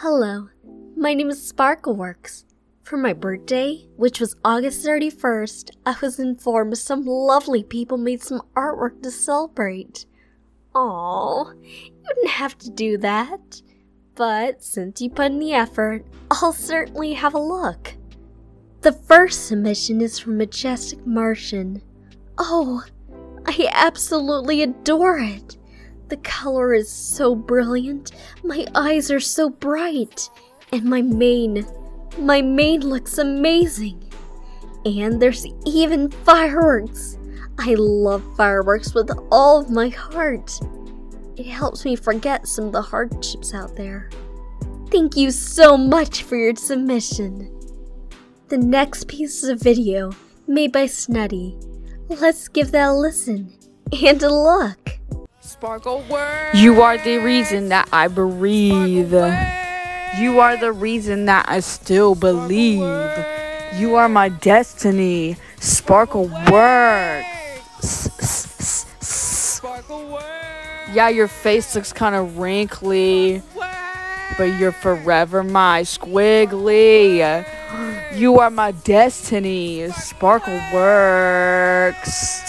Hello, my name is Sparkleworks. For my birthday, which was August 31st, I was informed some lovely people made some artwork to celebrate. Aw, you didn't have to do that. But since you put in the effort, I'll certainly have a look. The first submission is from Majestic Martian. Oh, I absolutely adore it. The color is so brilliant, my eyes are so bright, and my mane, my mane looks amazing. And there's even fireworks. I love fireworks with all of my heart. It helps me forget some of the hardships out there. Thank you so much for your submission. The next piece is a video made by Snuddy. Let's give that a listen and a look. Sparkle word. You are the reason that I breathe. You are the reason that I still believe. You are my destiny. Sparkle works. Sparkle word. Yeah, your face looks kind of wrinkly, but you're forever my squiggly. You are my destiny. Sparkle works.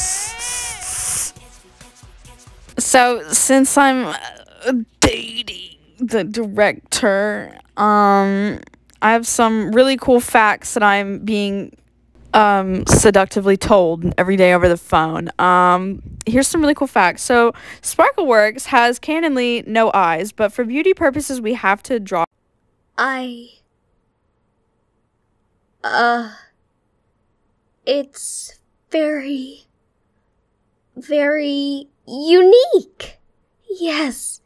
So, since I'm uh, dating the director, um, I have some really cool facts that I'm being um, seductively told every day over the phone. Um, here's some really cool facts. So, Sparkleworks has canonly no eyes, but for beauty purposes, we have to draw. I. Uh. It's very. Very unique. Yes,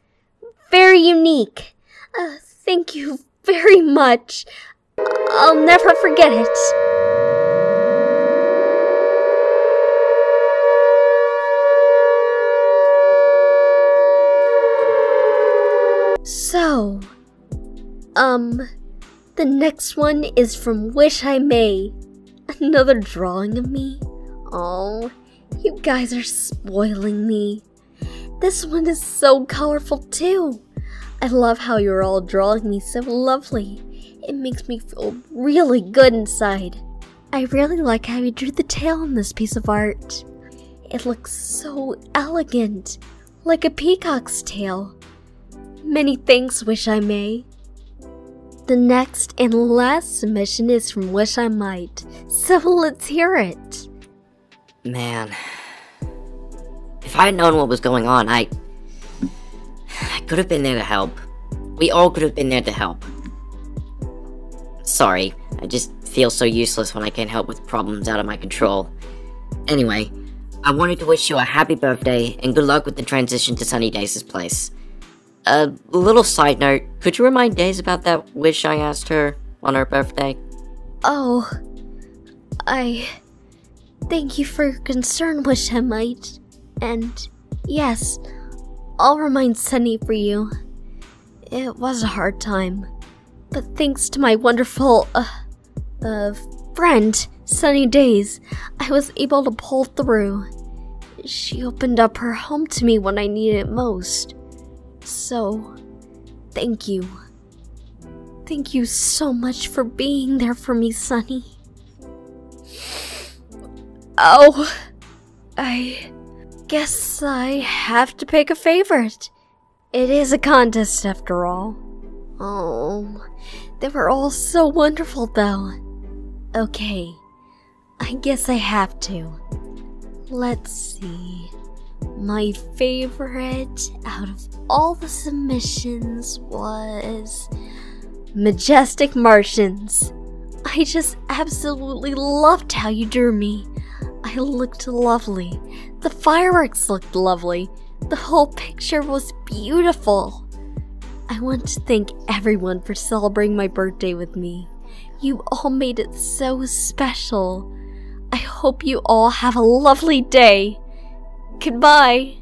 very unique. Uh, thank you very much. I'll never forget it. So, um, the next one is from Wish I May. Another drawing of me? Oh, you guys are spoiling me. This one is so colorful too. I love how you're all drawing me so lovely. It makes me feel really good inside. I really like how you drew the tail on this piece of art. It looks so elegant, like a peacock's tail. Many thanks, Wish I May. The next and last submission is from Wish I Might, so let's hear it. Man. If I had known what was going on, I... I could have been there to help. We all could have been there to help. Sorry, I just feel so useless when I can't help with problems out of my control. Anyway, I wanted to wish you a happy birthday and good luck with the transition to Sunny Days' place. A little side note, could you remind Days about that wish I asked her on her birthday? Oh, I. Thank you for your concern, Wish I Might. And yes, I'll remind Sunny for you. It was a hard time, but thanks to my wonderful, uh, uh, friend, Sunny Days, I was able to pull through. She opened up her home to me when I needed it most. So, thank you. Thank you so much for being there for me, Sunny. Oh, I guess I have to pick a favorite. It is a contest after all. Oh, they were all so wonderful though. Okay, I guess I have to. Let's see. My favorite out of all the submissions was Majestic Martians. I just absolutely loved how you drew me. I looked lovely. The fireworks looked lovely. The whole picture was beautiful. I want to thank everyone for celebrating my birthday with me. You all made it so special. I hope you all have a lovely day. Goodbye.